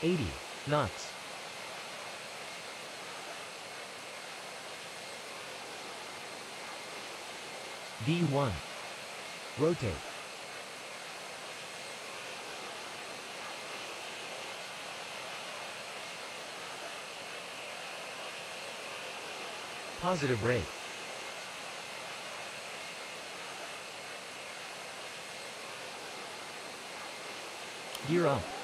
80 knots. D1. Rotate. Positive rate. Gear up.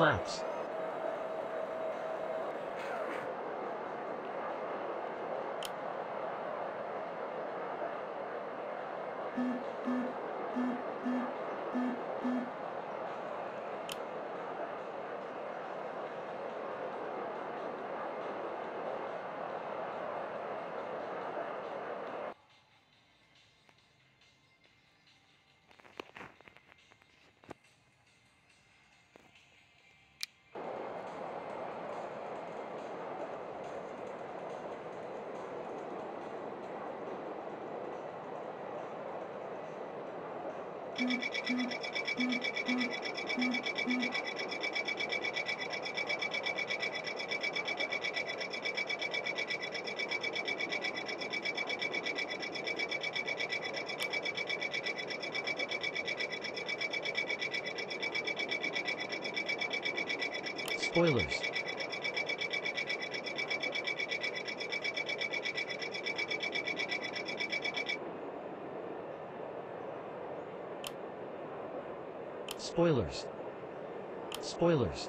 Flaps. Spoilers. Spoilers. Spoilers.